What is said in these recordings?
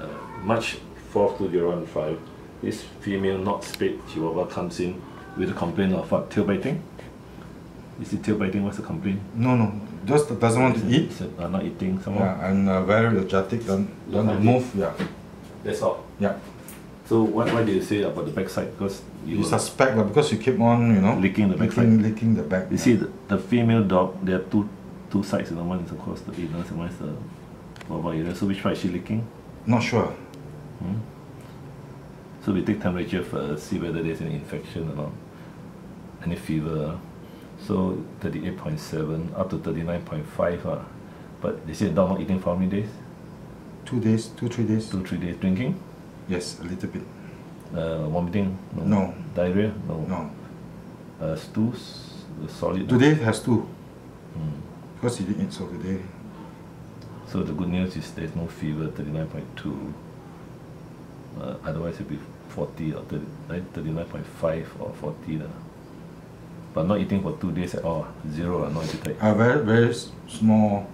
uh, March 4th, 2015, this female not spayed Chihuahua comes in with a complaint of what, tail biting? Is it tail biting? What's the complaint? No, no, just doesn't want to eat. Uh, not eating? Yeah, and uh, very energetic, don't, don't Lethargic. move. Yeah, That's all. yeah. So what, what do you say about the backside? Because you, You suspect lah because you keep on, you know, Licking the backside. licking, licking the back. You yeah. see, the, the female dog, there are two two sides. You know, one is of course the anus and one is the vulva area. So which part is she licking? Not sure. So we take temperature first, see whether there's any infection or not, any fever. So 38.7 up to 39.5. Uh. But they dog not eating for how many days? Two days, two, three days. Two, three days. Drinking? Yes, a little bit. Uh, vomiting? No. Diarrhea? No. No. Uh, stools? Solid? Today has two. Hmm. Because he didn't eat, so today. So the good news is there's no fever, 39.2. Uh, otherwise it'd be 40 or 30, right? 39.5 or 40. lah. But not eating for two days at all. Zero, uh, no appetite. A very, very s- small.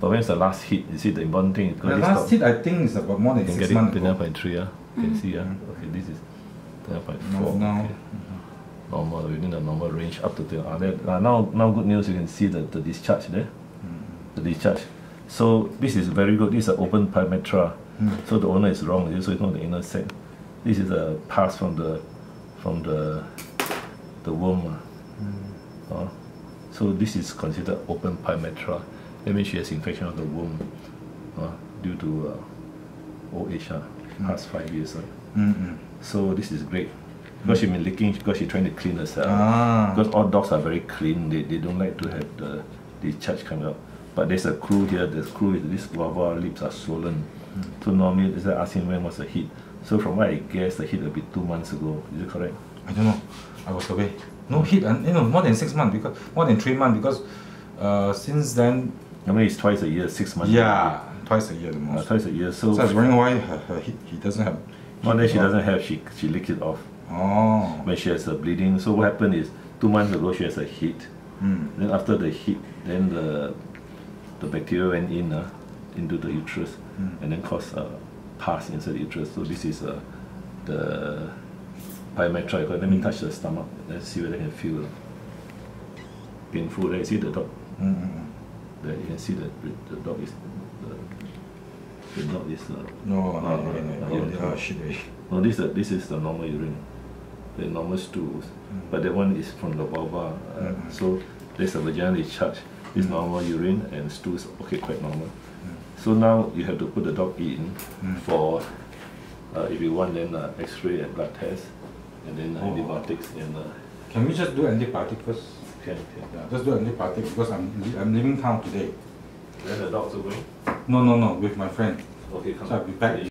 But when's the last hit? You see the important thing? because The this last dog- hit, I think, is about more You than can six get it months ago. 39.3, uh. You can see, uh. okay, this is 39.4. No, now. okay. Normal, within the normal range, up to the, uh, there, uh, now, now good news, you can see the, the discharge there. The discharge. So this is very good. This is an open pyometra. So the owner is wrong. So it's not the anal sac. This is a pass from the from the the womb. uh. Uh, so this is considered open pyometra. That means she has infection of the womb uh, due to uh, old age, uh, past five years. Uh. Mm-mm. So this is great. Because she's been licking, because she's trying to clean herself. Ah. Because all dogs are very clean, they, they don't like to have the discharge coming out. But there's a clue here, the clue is this vulva lips are swollen. So normally, is that asking when was the hit? So from what I guess, the hit will be two months ago. Is it correct? I don't know. I was away. No hit, and you know, more than six months because more than three months because uh, since then, I mean, it's twice a year, six months. yeah, twice a year the Uh, most. twice a year. So, So I was wondering why her, her hit, he doesn't have. one day she doesn't have, she, she licked it off. Oh. When she has a bleeding. So what happened is, two months ago, she has a hit. Mm. Then after the hit, then the the bacteria went in uh, into the uterus and then caused a pus inside the uterus. So this is uh, the pyometra. Let me touch the stomach. Let's see whether I can feel. uh, Painful. There, you see the dog. Mm-mm. There, you can see that the dog is the, the dog is. Uh, No, no, no, uh, no, uh, no, oh, eh. no, this uh, this is the normal urine, the normal stools, but that one is from the vulva. Uh, Mm. So there's a vaginal discharge. This normal urine and stools, okay, quite normal. So now you have to put the dog in for, uh, if you want, then uh, X-ray and blood test, and then Oh. antibiotics and uh, Can we just do antibiotic first? can, can. Yeah, just do antibiotic because I'm I'm leaving town today. Then the dog's going. No, no, no, with my friend. Okay, come. So I'll be back